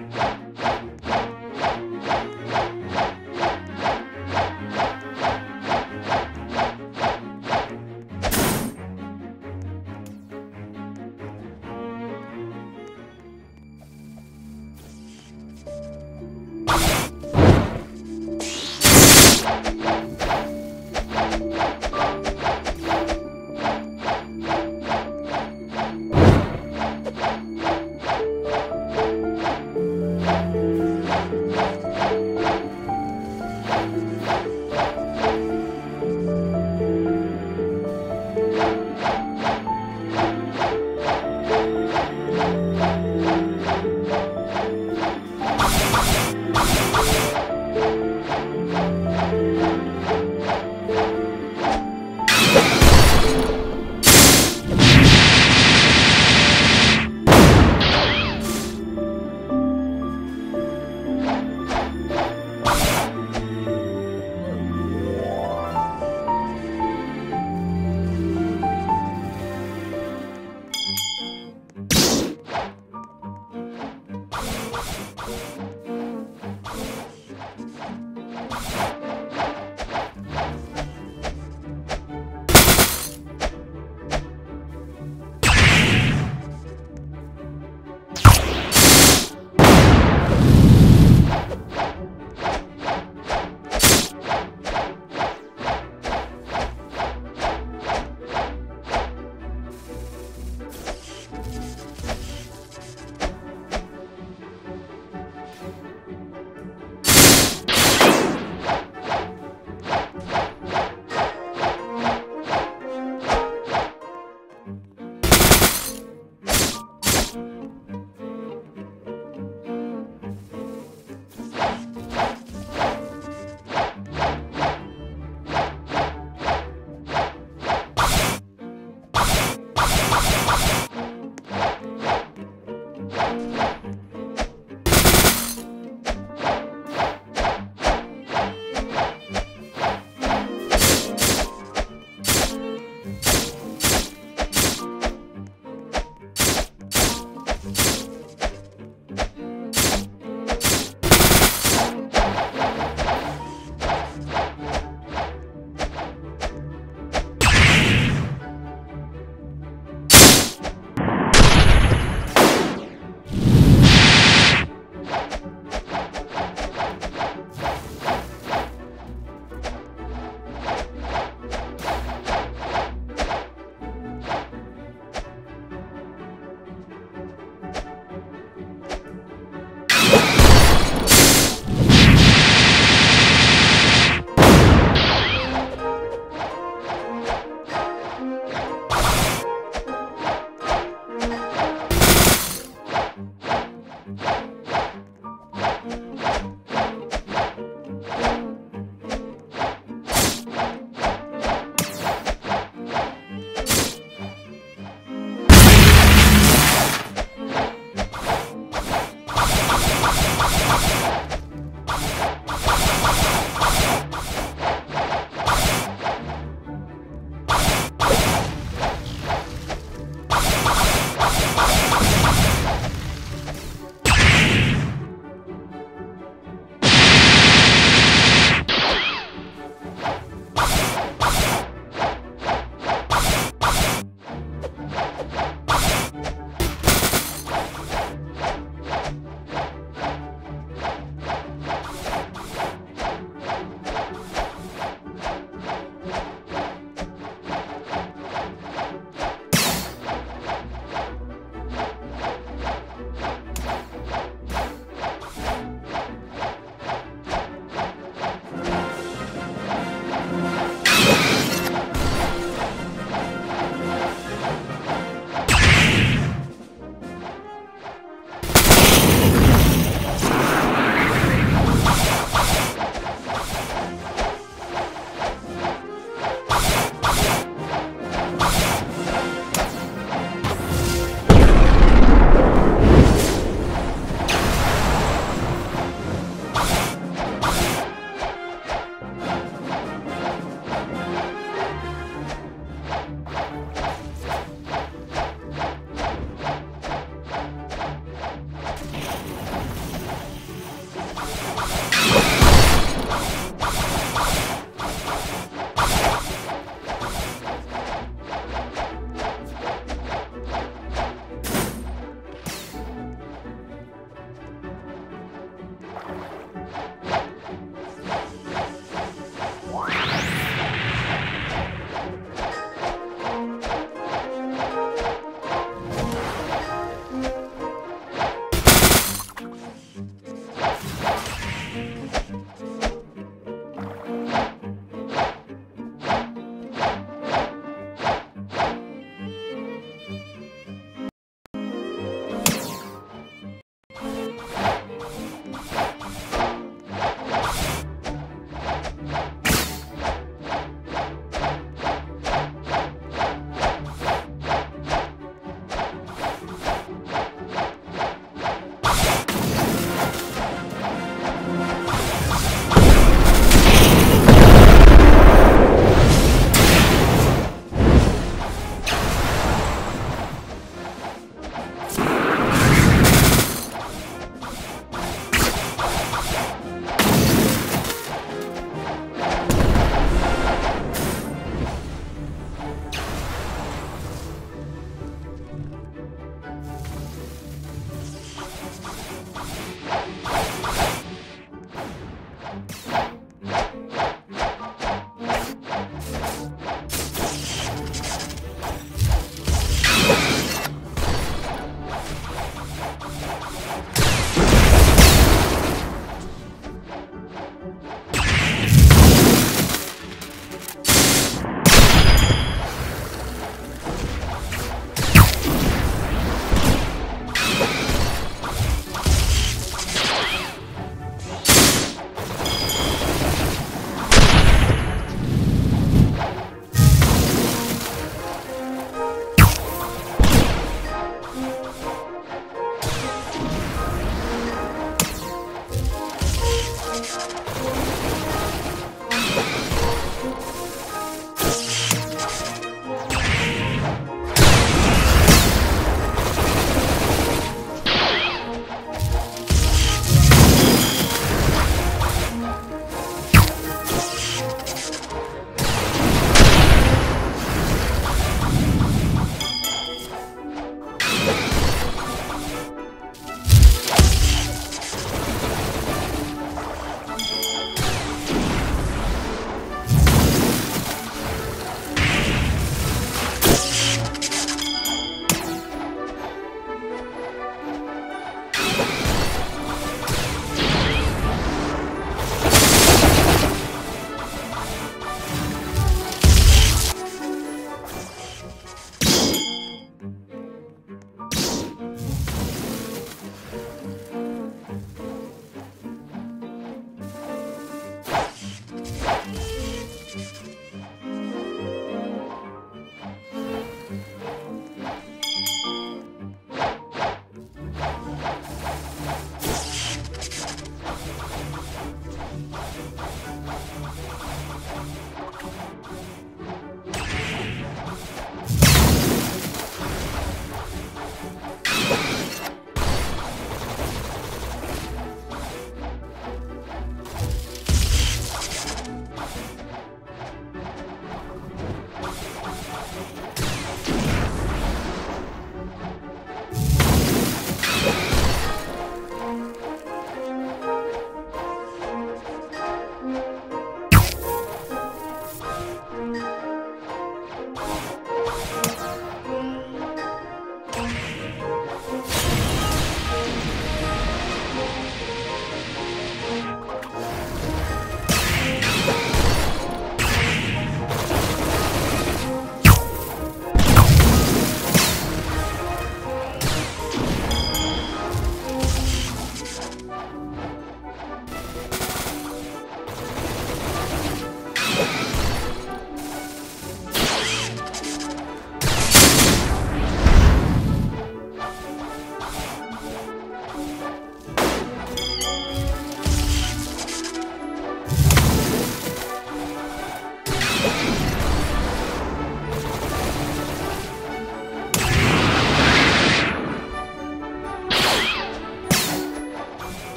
Yeah.